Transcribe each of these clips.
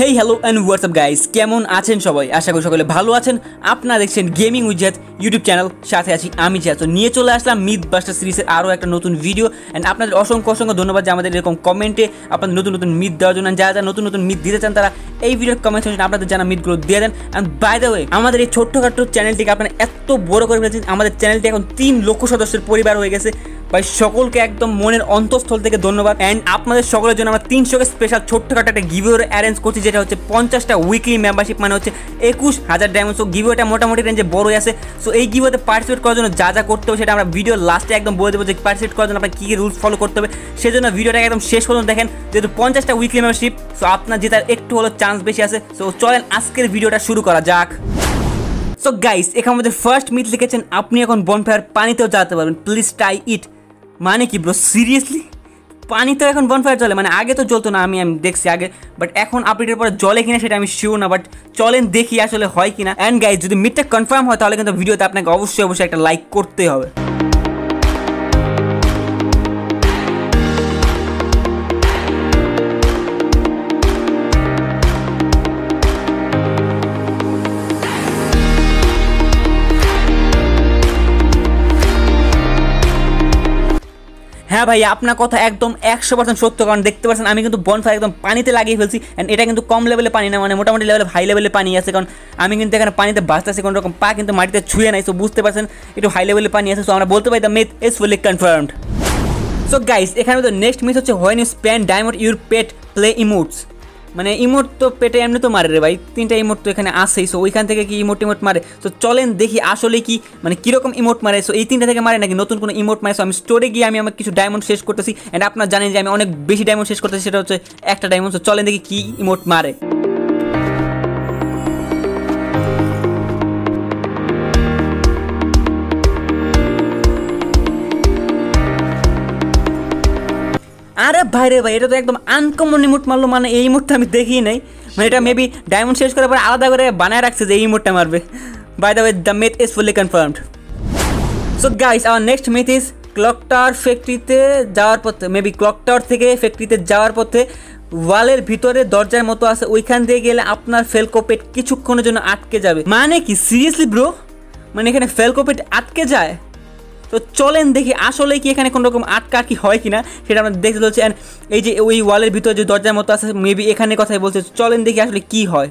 Hey hello and WhatsApp guys কেমন আছেন সবাই? আশা করি সকলে ভালো আছেন। আপনারা দেখছেন গেমিং উইজাত ইউটিউব চ্যানেল সাথে আছি আমি তো নিয়ে চলে আসলাম মিথ বাস্টার সিরিজের আরও একটা নতুন ভিডিও অ্যান্ড আপনাদের অসংখ্য অসংখ্য ধন্যবাদ যে আমাদের এরকম কমেন্টে আপনাদের নতুন নতুন মিথ দেওয়ার জন্য। যারা যারা নতুন নতুন মিথ দিতে চান, তারা এই ভিডিওর কমেন্ট সেকশনে আপনাদের জানা মিথগুলো দিয়ে দেন। অ্যান্ড বাই দ্য ওয়ে আমাদের এই ছোট্টখাট্ট চ্যানেলটিকে আপনারা এত বড় করে ফেলেছেন। আমাদের চ্যানেলটি এখন তিন লক্ষ সদস্যের পরিবার হয়ে গেছে। ভাই, সকলকে একদম মনের অন্তঃস্থল থেকে ধন্যবাদ। অ্যান্ড আপনাদের সকলের জন্য আমরা তিনশোকে স্পেশাল ছোট্ট ছোট্টখাটো একটা গিভওয়ে অ্যারেঞ্জ করছি, যেটা হচ্ছে পঞ্চাশটা উইকলি মেম্বারশিপ মানে হচ্ছে একুশ হাজার ডায়মন্ড সো গিভওয়েটা মোটামুটি রেঞ্জে বড়ই আছে। সো এই গিভওয়েতে পার্টিসিপেট করার জন্য যা যা করতে হবে সেটা আমরা ভিডিও লাস্টে একদম বলে দেবো যে পার্টিসিপেট করার জন্য আপনার কী কী রুলস ফলো করতে হবে। সেজন্য ভিডিওটা একদম শেষ পর্যন্ত দেখেন, যেহেতু পঞ্চাশটা উইকলি মেম্বারশিপ সো আপনার জেতার একটু হলো চান্স বেশি আছে। সো চলেন আজকের ভিডিওটা শুরু করা যাক। সো গাইস এখানে আমাদের ফার্স্ট মিথ লিখেছেন, আপনি এখন বনফায়ার পানিতেও যেতে পারবেন। প্লিজ ট্রাই ইট মানে কি ব্রো সিরিয়াসলি পানি তো এখন বনফায়ার চলে। মানে আগে তো জ্বলতো না, আমি আমি দেখছি আগে। বাট এখন আপডেটের পরে জলে কিনা সেটা আমি শিওর না বাট চলেন দেখি আসলে হয় কিনা। অ্যান্ড গাইজ যদি মিটটা কনফার্ম হয়, তাহলে কিন্তু ভিডিওতে আপনাকে অবশ্যই অবশ্যই একটা লাইক করতে হবে। হ্যাঁ ভাই, আপনার কথা একদম একশো পার্সেন্ট সত্য, কারণ দেখতে পাচ্ছেন, আমি কিন্তু বনফায়ার একদম পানিতে লাগিয়ে ফেলছি অ্যান্ড এটা কিন্তু কম লেভেলে পানি না মানে মোটামুটি লেভেলে হাই লেভেলে পানি আছে, কারণ আমি কিন্তু এখানে পানিতে বাঁচতেছি, কোনো রকম পা কিন্তু মাটিতে ছুঁয়ে নাই সো বুঝতে পারছেন, একটু হাই লেভেলে পানি আছে সো আমরা বলতে পারি the myth is fully confirmed so guys এখানে তো নেক্সট মিস হচ্ছে when you spend diamond your pet play emotes মানে ইমোট তো পেটে এমনি তো মারে রে ভাই, তিনটা ইমোট তো এখানে আসেই সো ওইখান থেকে কি ইমোট ইমোট মারে? তো চলেন দেখি আসলে কি মানে কীরকম ইমোট মারে সো এই তিনটা থেকে মারে নাকি নতুন কোনো ইমোট মারে? সো আমি স্টোরে গিয়ে আমি আমার কিছু ডায়মন্ড শেষ করতেছি অ্যান্ড আপনার জানেন যে আমি অনেক বেশি ডায়মন্ড শেষ করতেছি, সেটা হচ্ছে একটা ডায়মন্ড সো চলেন দেখি কি ইমোট মারে। ভাই রে ভাই, এটা তো একদম আনকমন ইমোট মারলো মানে এই ইমোটটা আমি দেখি নাই। মানে এটা মেবি ডায়মন্ড শেষ করার পর আলাদা করে বানায় রাখছে যে এই ইমোটটা মারবে। By the way the myth is fully confirmed so guys our next myth is clock tower ফ্যাক্টরিতে যাওয়ার পথে মেবি ক্লক টাওয়ার থেকে ফ্যাক্টরিতে যাওয়ার পথে ওয়ালের ভিতরে দরজার মতো আছে, ওইখান দিয়ে গেলে আপনার ফেলকোপেট কিছুক্ষণের জন্য আটকে যাবে। মানে কি? সিরিয়াসলি ব্রো মানে এখানে ফেলকোপেট আটকে যায়? তো চলেন দেখি আসলে কি এখানে কোনোরকম আটকা কি হয় কিনা, সেটা আমরা দেখতে চলছি। অ্যান্ড এই যে ওই ওয়ালের ভিতরে যে দরজার মতো আছে মেবি এখানে কথাই বলছে, চলেন দেখি আসলে কি হয়।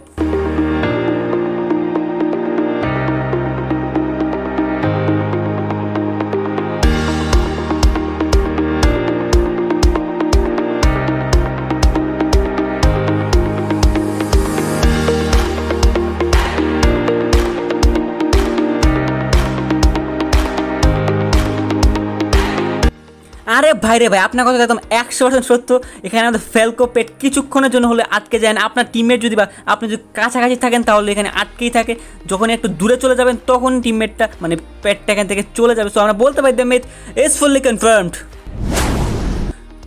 ভাই রে ভাই, আপনার কথা একদম একশো পার্সেন্ট সত্য। এখানে আমাদের ফেলকো পেট কিছুক্ষণের জন্য হলে আটকে যায় না। আপনার টিমমেট যদি বা আপনি যদি কাছাকাছি থাকেন, তাহলে এখানে আটকেই থাকে। যখন একটু দূরে চলে যাবেন, তখন টিমমেটটা মানে পেটটা এখান থেকে চলে যাবে। সো আমরা বলতে পারি the myth is fully confirmed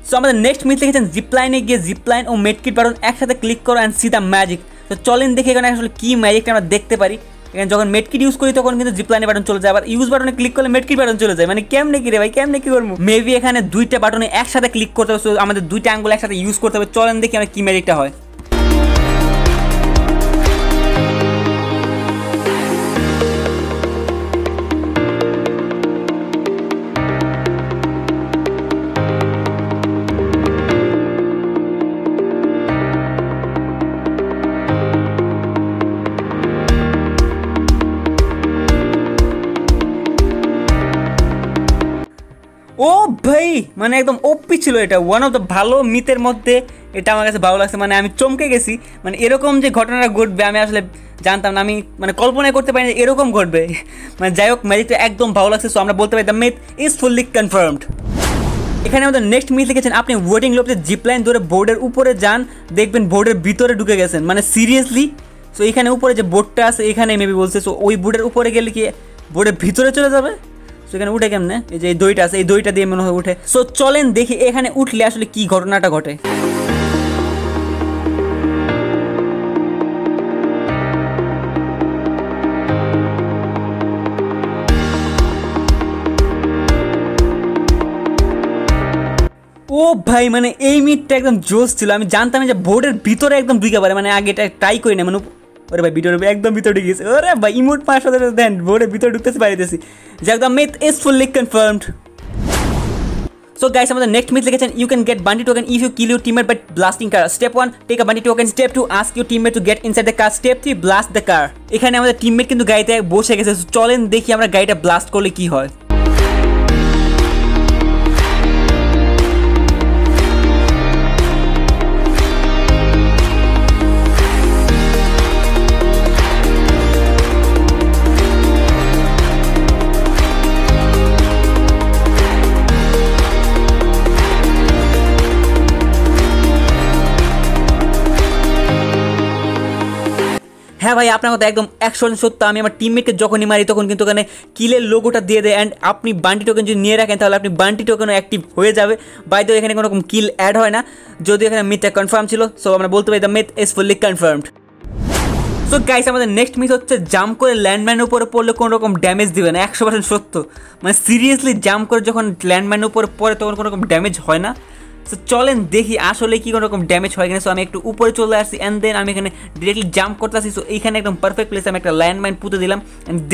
so আমাদের নেক্সট মিথ লিখেছেন জিপলাইনে গিয়ে জিপলাইন ও মেডকিট বাটন একসাথে ক্লিক করো অ্যান্ড সি দ্য ম্যাজিক তো চলেন দেখে এখানে আসলে কী ম্যাজিকটা আমরা দেখতে পারি। এখানে যখন মেটকিট ইউজ করি, তখন কিন্তু জিপলাইনে বাটন চলে যায়। আবার ইউজ বাটনে ক্লিক করলে মেটকিট বাটন চলে যায়। মানে কেমনে কি রে ভাই, কেমনে কি করব? মেবি এখানে দুইটা বাটনে একসাথে ক্লিক করতে হবে আমাদের দুইটা আঙ্গুল একসাথে ইউজ করতে হবে। চলেন দেখি আমরা কি ম্যাজিকটা হয়। ভাই মানে একদম ওপি ছিল এটা ওয়ান অফ দ্য ভালো মিথের মধ্যে এটা আমার কাছে ভালো লাগছে মানে আমি চমকে গেছি মানে এরকম যে ঘটনাটা ঘটবে, আমি আসলে জানতাম না, আমি মানে কল্পনাই করতে পারিনি এরকম ঘটবে। মানে যাই হোক ম্যাজিকটা একদম ভালো লাগছে সো আমরা বলতে পারি the myth is fully confirmed এখানে আমাদের নেক্সট মিথ লিখেছেন, আপনি ওয়েটিং লোপতে জিপ লাইন ধরে বোর্ডের উপরে যান, দেখবেন বোর্ডের ভিতরে ঢুকে গেছেন মানে সিরিয়াসলি সো এখানে উপরে যে বোর্ডটা আছে, এখানে মেবি বলছে সো ওই বোর্ডের উপরে গেলে কি বোর্ডের ভিতরে চলে যাবে? সেখানে উঠে কেমনে? এই যে দইটা আছে, এই দইটা দিয়ে মনে হয় উঠে। সো চলেন দেখি এখানে উঠলে আসলে কি ঘটনাটা ঘটে। ও ভাই মানে এই মিটটা একদম জোস ছিল। আমি জানতাম যে বোর্ডের ভিতরে একদম ঢুকে পারে মানে আগে এটা ট্রাই করি না মানে ওরে ভাই ভিতরে একদম ভিতরে ঢুকেছে ওরে ভাই ইমোট পাঁচ সাথে দেন। বোর্ডের ভিতরে ঢুকতেছি পারিতেছি যে একদম myth is fully confirmed So guys, আমাদের নেক্সট মিথ লিখেছেন you can get bounty token if you kill your teammate by blasting car step one take a bounty token step two ask your teammate to get inside the car step three blast the car এখানে আমাদের teammate কিন্তু গাড়িতে বসে গেছে। চলেন দেখি আমরা গাড়িটা ব্লাস্ট করলে কি হয়। হ্যাঁ ভাই, আপনার কথা একদম একশো সত্য, আমি আমার টিমমেটকে যখনই মারি তখন কিন্তু ওখানে কিলের লোগোটা দিয়ে দেয়। অ্যান্ড আপনি বান্টি টোকেন যদি নিয়ে রাখেন, তাহলে আপনি বান্টি টোকেনও অ্যাক্টিভ হয়ে যাবে। বাই বাইদ এখানে কোনো রকম কিল অ্যাড হয় না। যদি এখানে মিথটা কনফার্ম ছিল সো আমরা বলতে পারি the myth is fully confirmed so guys আমাদের নেক্সট মিথ হচ্ছে জাম্প করে ল্যান্ডম্যানের উপরে পড়লে কোনো রকম ড্যামেজ দিবে না। একশো পার্সেন্ট সত্য। মানে সিরিয়াসলি জাম্প করে যখন ল্যান্ডম্যানের উপরে পড়ে, তখন কোনো রকম ড্যামেজ হয় না। সো চলেন দেখি আসলে কি কোনো রকম ড্যামেজ হয় কিনা। সো আমি একটু উপরে চলে আসছি অ্যান্ড দেন আমি এখানে ডিরেক্টলি জাম্প করতে আসি সো এইখানে একদম পারফেক্ট প্লেসে আমি একটা ল্যান্ডমাইন পুঁতে দিলাম।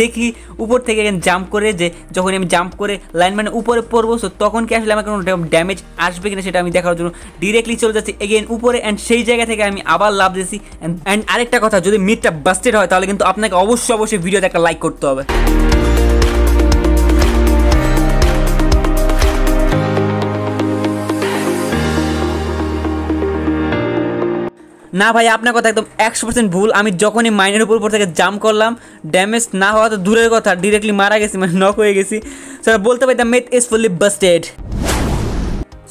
দেখি উপর থেকে এখানে জাম্প করে যে যখন আমি জাম্প করে ল্যান্ডমাইনের উপরে পড়ব সো তখন কি আসলে আমার কোনো রকম ড্যামেজ আসবে কিনা সেটা আমি দেখার জন্য ডিরেক্টলি চলে যাচ্ছি এগেন উপরে। অ্যান্ড সেই জায়গা থেকে আমি আবার লাভ দিয়েছি। অ্যান্ড আরেকটা কথা, যদি মিটটা বাস্টেড হয়, তাহলে কিন্তু আপনাকে অবশ্যই অবশ্যই ভিডিওতে একটা লাইক করতে হবে। না ভাই, আপনার কথা একদম একশো পার্সেন্ট ভুল। আমি যখনই মাইনের উপর উপর থেকে জাম্প করলাম ড্যামেজ না হওয়া তো দূরের কথা ডিরেক্টলি মারা গেছি মানে নক হয়ে গেছি। স্যার বলতে পারি the myth is fully busted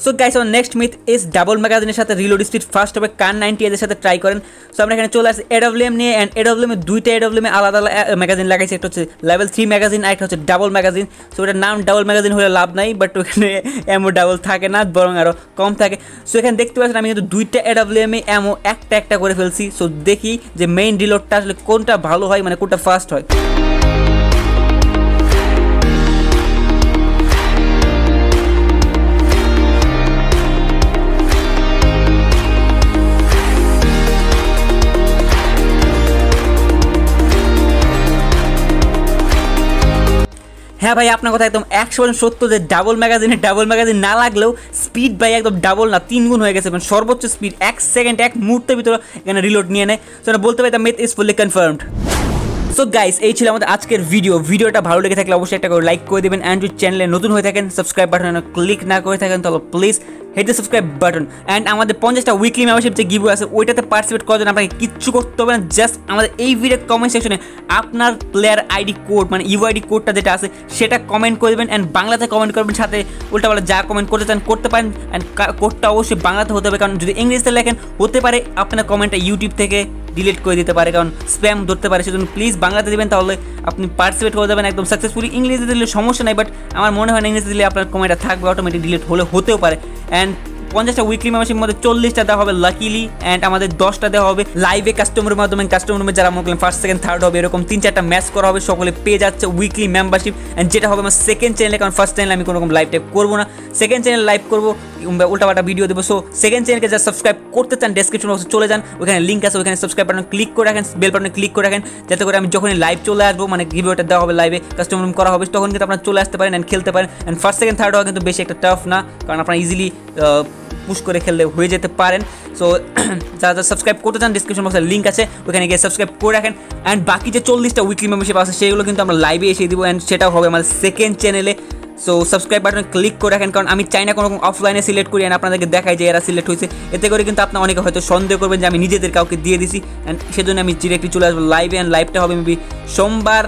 so guys আমার নেক্সট মিথ ইজ ডাবল ম্যাগাজিনের সাথে রিলোড স্পিড ফার্স্ট হবে কান নাইনটি এদের সাথে ট্রাই করেন। সো আমরা এখানে চলে আসি এডব্লিউএম নিয়ে অ্যান্ড এডব্লিউএম দুইটা এডব্লিউএম আলাদা আলাদা ম্যাগাজিন লাগাইছে। একটা হচ্ছে লেভেল থ্রি ম্যাগাজিন আর একটা হচ্ছে ডাবল ম্যাগাজিন সো ওটার নাম ডাবল ম্যাগাজিন হলে লাভ নাই বাট ওখানে এমও ডাবল থাকে না, বরং আরও কম থাকে। সো এখানে দেখতে পাচ্ছেন, আমি কিন্তু দুইটা এডব্লিউএমে এমও একটা একটা করে ফেলছি। সো দেখি যে মেইন রিলোডটা আসলে কোনটা ভালো হয় মানে কোনটা ফার্স্ট হয়। হ্যাঁ ভাই, আপনার কথা একদম একশো পার্সেন্ট সত্য যে ডাবল ম্যাগাজিনে ডাবল ম্যাগাজিন না লাগলেও স্পিড ভাই একদম ডাবল না তিন গুণ হয়ে গেছে মানে সর্বোচ্চ স্পিড এক সেকেন্ড এক মুহূর্তের ভিতরে এখানে রিলোড নিয়ে নেয়। সেটা বলতে পারি the myth is fully confirmed so guys এই ছিল আমাদের আজকের ভিডিও ভিডিওটা ভালো লেগে থাকলে অবশ্যই একটা করে লাইক করে দেবেন। অ্যান্ড যদি চ্যানেলে নতুন হয়ে থাকেন সাবস্ক্রাইব বাটনে ক্লিক না করে থাকেন, তাহলে please hit the subscribe button and আমাদের পঞ্চাশটা উইকলি মেম্বারশিপ যে গিভ আছে, ওইটাতে পার্টিসিপেট করার জন্য আপনাকে কিচ্ছু করতে হবে না। জাস্ট আমাদের এই ভিডিও কমেন্ট সেকশনে আপনার প্লেয়ার আইডি কোড মানে ইউআইডি কোডটা যেটা আছে, সেটা কমেন্ট করে দেবেন। অ্যান্ড বাংলাতে কমেন্ট করবেন, সাথে উল্টাপাল্টা যা কমেন্ট করতে চান করতে পারেন। অ্যান্ড কোডটা অবশ্যই বাংলাতে হতে হবে। কারণ যদি ইংলিশতে লেখেন, হতে পারে আপনার কমেন্টটা ইউটিউব থেকে। ডিলিট করে দিতে পারে, কারণ স্প্যাম ধরতে পারে, সেজন্য প্লিজ বাংলাতে দেবেন, তাহলে আপনি পার্টিসিপেট করে দেবেন একদম সাকসেসফুলি ইংলিশে দিলে সমস্যা নাই বাট আমার মনে হয় না ইংলিশে দিলে আপনার কমেন্টটা থাকবে অটোমেটিক ডিলিট হলে, হতেও পারে। অ্যান্ড পঞ্চাশটা উইকলি মেম্বারশিপ মধ্যে চল্লিশটা দেওয়া হবে লাকিলি অ্যান্ড আমাদের দশটা দেওয়া হবে লাইভে কাস্টমারের মাধ্যমে কাস্টমার রুমে যারা মনে ফার্স্ট সেকেন্ড থার্ড হবে, এরকম তিন চারটা ম্যাচ করা হবে, সকলে পেয়ে যাচ্ছে উইকলি মেম্বারশিপ অ্যান্ড যেটা হবে আমার সেকেন্ড চ্যানেলে কারণ ফার্স্ট চ্যানেলে আমি কোনো রকম লাইভ টাইপ করব না। সেকেন্ড চ্যানেল লাইভ করব, কিংবা উল্টাপাল্টা ভিডিও দেবো। সো সেকেন্ড চ্যানেলকে যা সাবস্ক্রাইব করতে চান ডেসক্রিপশন বক্সে চলে যান, ওখানে লিঙ্ক আছে, ওখানে সাবস্ক্রাইব বাটন ক্লিক করে রাখেন বেল বাটনে ক্লিক করে রাখেন, যাতে করে আমি যখনই লাইভ চলে আসব মানে ভিডিওটা দেওয়া হবে লাইভে কাস্টমার রুম করা হবে, তখন কিন্তু আপনারা চলে আসতে পারেন অ্যান্ড খেলতে পারেন। অ্যান্ড ফার্স্ট সেকেন্ড থার্ড হওয়া কিন্তু বেশি একটা টাফ না, কারণ আপনারা ইজিলি পুশ করে খেললে হয়ে যেতে পারেন। সো যারা যারা সাবস্ক্রাইব করতে চান ডিসক্রিপশন বক্সে লিঙ্ক আছে, ওখানে গিয়ে সাবস্ক্রাইব করে রাখেন। অ্যান্ড বাকি যে চল্লিশটা উইকলি মেম্বারশিপ আছে, সেগুলো কিন্তু আমরা লাইভে এসে দিব। অ্যান্ড সেটাও হবে আমাদের সেকেন্ড চ্যানেলে সো সাবস্ক্রাইব বাটনে ক্লিক করে রাখেন, কারণ আমি চাই না কোনো অফলাইনে সিলেক্ট করি অ্যান্ড আপনাদেরকে দেখাই যে এরা সিলেক্ট হয়েছে। এতে করে কিন্তু আপনার অনেকে হয়তো সন্দেহ করবেন যে আমি নিজেদের কাউকে দিয়ে দিছি। অ্যান্ড সেজন্য আমি ডিরেক্টলি চলে আসব লাইভে অ্যান্ড লাইভটা হবে মেবি সোমবার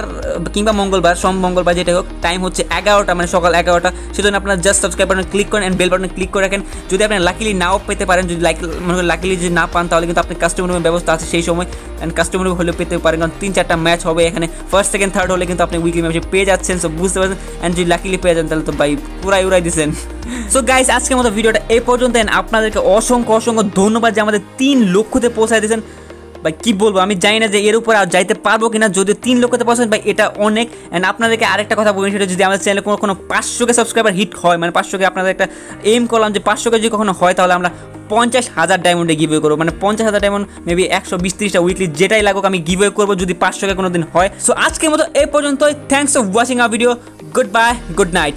কিংবা মঙ্গলবার, সোম, মঙ্গলবার যেটা হোক টাইম হচ্ছে এগারোটা মানে সকাল এগারোটা। সেজন্য আপনার জাস্ট সাবস্ক্রাইব বাটনে ক্লিক করেন অ্যান্ড বেল বাটনে ক্লিক করে রাখেন। যদি আপনি লাকিলি নাও পেতে পারেন, যদি লাইক মানে লাকিলি যদি না পান, তাহলে কিন্তু আপনার কাস্টমার ব্যবস্থা আছে সেই সময়। অ্যান্ড কাস্টমার হলে পেতে পারেন। কারণ তিন, চারটা ম্যাচ হবে এখানে। ফার্স্ট সেকেন্ড থার্ড হলে কিন্তু আপনি উইকলি ম্যাচে পেয়ে যাচ্ছেন। সো বুঝতে পারছেন? অ্যান্ড যদি লাকিলি পেয়ে যান, তাহলে তো ভাই পুরাই উড়াই দিচ্ছেন সো গাইস আজকের মতো ভিডিওটা এই পর্যন্ত। আপনাদেরকে অসংখ্য অসংখ্য ধন্যবাদ যে আমাদের তিন লক্ষতে পৌঁছায় দিয়েছেন। ভাই, কি বলব? আমি জানি না যে এর উপর আর যাইতে পারব কিনা। যদি তিন লক্ষতে পছন্দ ভাই, এটা অনেক। অ্যান্ড আপনাদেরকে আরেকটা কথা বলি, সেটা যদি আমাদের চ্যানেলে কোনো কোনো পাঁচশোকে সাবস্ক্রাইবার হিট হয় মানে পাঁচশোকে আপনাদের একটা এম করলাম যে পাঁচশোকে যদি কখনো হয়, তাহলে আমরা পঞ্চাশ হাজার ডায়মন্ডে গিভওয়ে করব। মানে পঞ্চাশ হাজার ডায়মন্ড মেবি একশো বিশ, ত্রিশটা উইকলি যেটাই লাগুক আমি গিভওয়ে করব যদি পাঁচশোকে কোনো দিন হয়। সো আজকের মতো এই পর্যন্তই। Thanks for watching a video goodbye good night